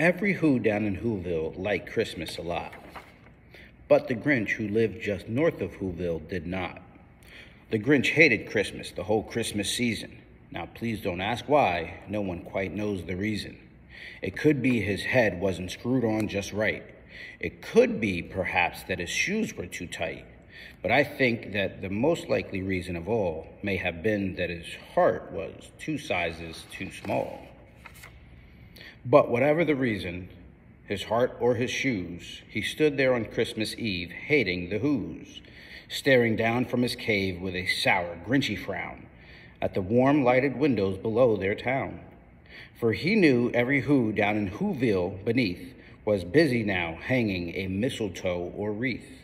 Every Who down in Whoville liked Christmas a lot. But the Grinch, who lived just north of Whoville, did not. The Grinch hated Christmas, the whole Christmas season. Now, please don't ask why. No one quite knows the reason. It could be his head wasn't screwed on just right. It could be, perhaps, that his shoes were too tight. But I think that the most likely reason of all may have been that his heart was two sizes too small. But whatever the reason, his heart or his shoes, he stood there on Christmas Eve, hating the Who's, staring down from his cave with a sour, grinchy frown at the warm, lighted windows below their town. For he knew every Who down in Whoville beneath was busy now hanging a mistletoe or wreath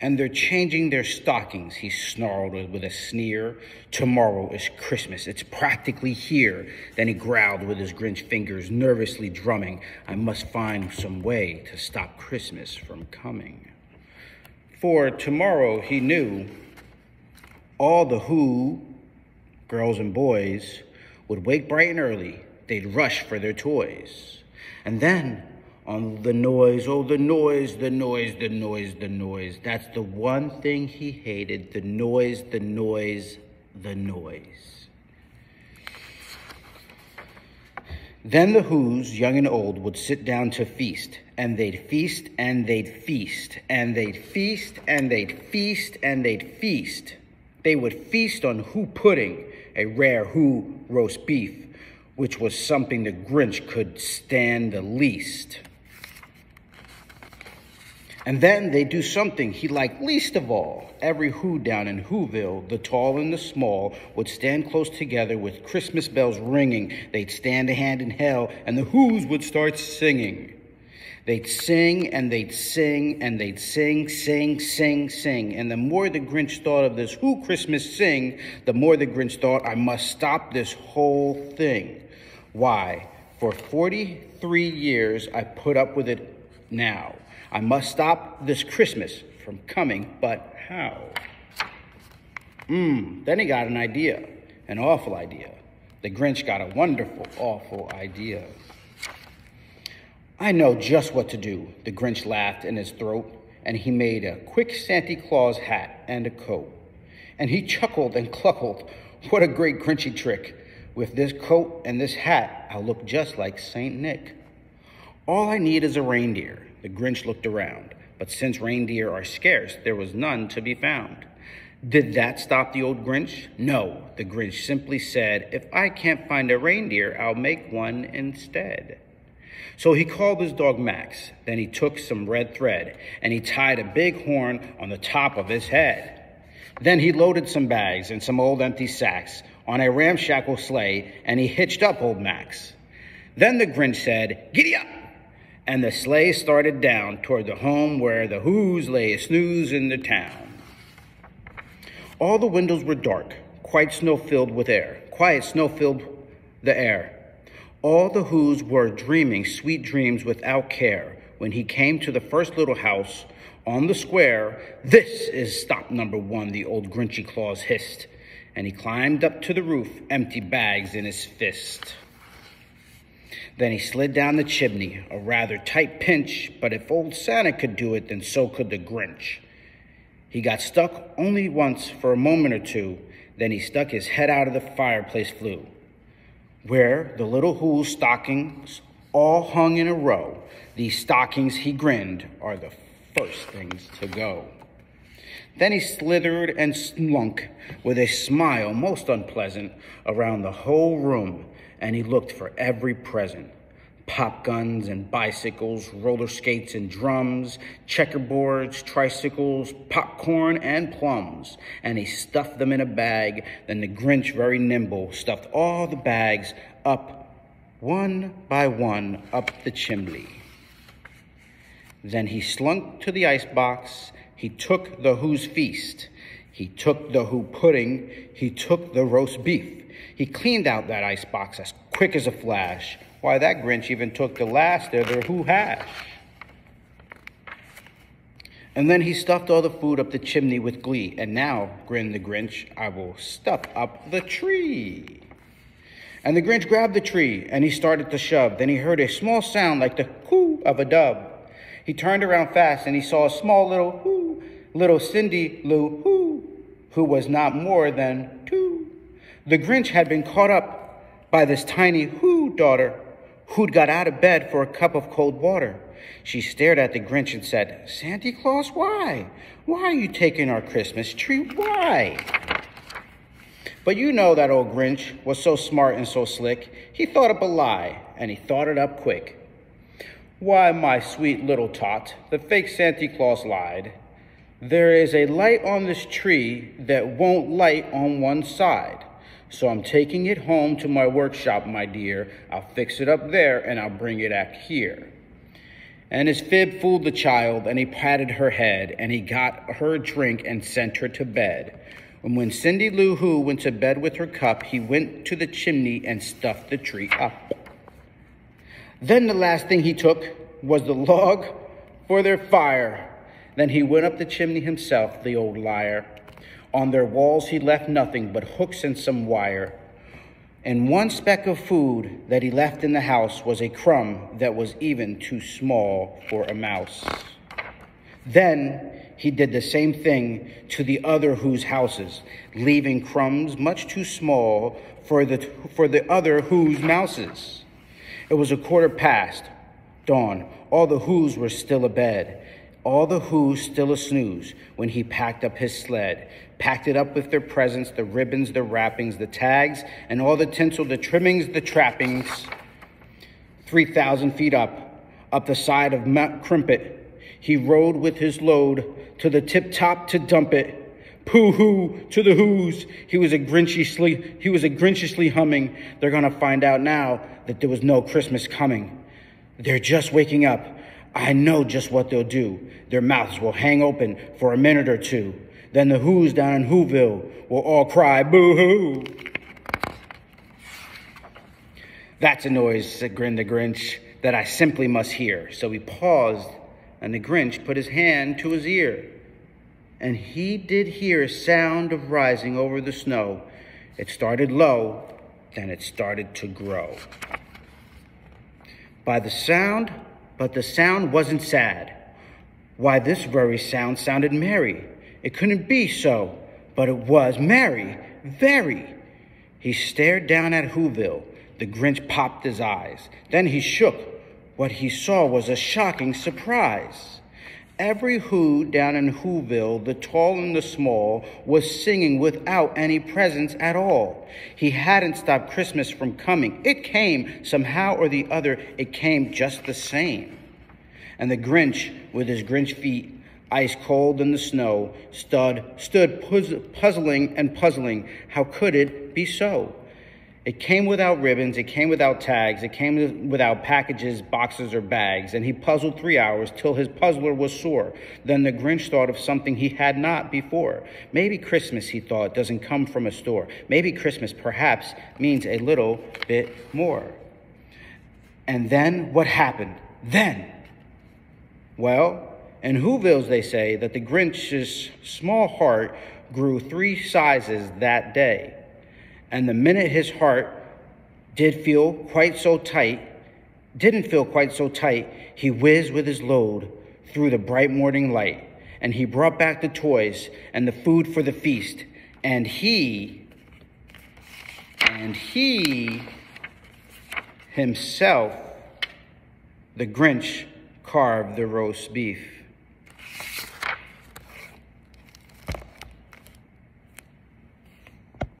and they're changing their stockings, he snarled with a sneer. Tomorrow is Christmas. It's practically here. Then he growled with his Grinch fingers, nervously drumming. I must find some way to stop Christmas from coming. For tomorrow, he knew, all the Who, girls and boys, would wake bright and early. They'd rush for their toys. And then on the noise. Oh, the noise, the noise, the noise, the noise. That's the one thing he hated the noise, the noise, the noise. Then the Who's, young and old, would sit down to feast, and they'd feast, and they'd feast, and they'd feast, and they'd feast, and they'd feast. They would feast on Who pudding, a rare Who roast beef, which was something the Grinch could stand the least. And then they do something he liked least of all. Every Who down in Whoville, the tall and the small, would stand close together with Christmas bells ringing. They'd stand a hand in hell, and the Who's would start singing. They'd sing and they'd sing and they'd sing, sing, sing, sing. And the more the Grinch thought of this Who Christmas sing, the more the Grinch thought, I must stop this whole thing. Why? For 43 years, I put up with it now. I must stop this Christmas from coming, but how? Hmm, then he got an idea, an awful idea. The Grinch got a wonderful, awful idea. I know just what to do, the Grinch laughed in his throat, and he made a quick Santa Claus hat and a coat. And he chuckled and cluckled, what a great Grinchy trick. With this coat and this hat, I'll look just like St. Nick. All I need is a reindeer. The Grinch looked around, but since reindeer are scarce, there was none to be found. Did that stop the old Grinch? No, the Grinch simply said, If I can't find a reindeer, I'll make one instead. So he called his dog Max. Then he took some red thread and he tied a big horn on the top of his head. Then he loaded some bags and some old empty sacks on a ramshackle sleigh and he hitched up old Max. Then the Grinch said, Giddy up! And the sleigh started down toward the home where the Who's lay a snooze in the town. All the windows were dark, quite snow-filled with air, quiet snow-filled the air. All the Who's were dreaming sweet dreams without care when he came to the first little house on the square. This is stop number one, the old Grinchy Claus hissed, and he climbed up to the roof, empty bags in his fist. Then he slid down the chimney, a rather tight pinch, but if old Santa could do it, then so could the Grinch. He got stuck only once for a moment or two, then he stuck his head out of the fireplace flue, where the little Who's stockings all hung in a row. These stockings, he grinned, are the first things to go. Then he slithered and slunk with a smile most unpleasant around the whole room and he looked for every present pop guns and bicycles, roller skates and drums, checkerboards, tricycles, popcorn, and plums. And he stuffed them in a bag. Then the Grinch, very nimble, stuffed all the bags up one by one up the chimney. Then he slunk to the icebox. He took the Who's feast. He took the Who pudding. He took the roast beef. He cleaned out that icebox as quick as a flash. Why, that Grinch even took the last of their who hash. And then he stuffed all the food up the chimney with glee. And now, grinned the Grinch, I will stuff up the tree. And the Grinch grabbed the tree and he started to shove. Then he heard a small sound like the coo of a dove. He turned around fast and he saw a small little Who, little Cindy Lou whoo, who was not more than two. The Grinch had been caught up by this tiny who daughter who'd got out of bed for a cup of cold water. She stared at the Grinch and said, Santa Claus, why? Why are you taking our Christmas tree? Why? But you know that old Grinch was so smart and so slick, he thought up a lie, and he thought it up quick. Why, my sweet little tot, the fake Santa Claus lied. There is a light on this tree that won't light on one side. So I'm taking it home to my workshop, my dear. I'll fix it up there and I'll bring it back here. And his fib fooled the child, and he patted her head, and he got her a drink and sent her to bed. And when Cindy Lou Who went to bed with her cup, he went to the chimney and stuffed the tree up. Then the last thing he took was the log for their fire. Then he went up the chimney himself, the old liar. On their walls he left nothing but hooks and some wire. And one speck of food that he left in the house was a crumb that was even too small for a mouse. Then he did the same thing to the other whose houses, leaving crumbs much too small for the, for the other whose mouses. It was a quarter past dawn. All the whos were still abed. All the whos still a snooze when he packed up his sled, packed it up with their presents, the ribbons, the wrappings, the tags, and all the tinsel, the trimmings, the trappings. 3,000 feet up, up the side of Mount Crumpit, he rode with his load to the tip top to dump it. Pooh hoo to the whoos. He was a grinchishly, he was a grinchishly humming. They're gonna find out now that there was no Christmas coming. They're just waking up. I know just what they'll do. Their mouths will hang open for a minute or two. Then the whoos down in Whoville will all cry boo hoo. That's a noise, said Grin the Grinch, that I simply must hear. So he paused and the Grinch put his hand to his ear. And he did hear a sound of rising over the snow. It started low, then it started to grow. By the sound, but the sound wasn't sad. Why, this very sound sounded merry. It couldn't be so, but it was merry, very. He stared down at Whoville. The Grinch popped his eyes. Then he shook what he saw was a shocking surprise. Every who down in Whoville, the tall and the small, was singing without any presents at all. He hadn't stopped Christmas from coming. It came somehow or the other, it came just the same. And the Grinch, with his Grinch feet ice cold in the snow, stood, stood puzzling and puzzling. How could it be so? It came without ribbons, it came without tags, it came without packages, boxes, or bags, and he puzzled three hours till his puzzler was sore. Then the Grinch thought of something he had not before. Maybe Christmas, he thought, doesn't come from a store. Maybe Christmas, perhaps, means a little bit more. And then what happened? Then, well, in Whoville's, they say that the Grinch's small heart grew three sizes that day. And the minute his heart did feel quite so tight, didn't feel quite so tight, he whizzed with his load through the bright morning light. And he brought back the toys and the food for the feast. And he, and he himself, the Grinch, carved the roast beef.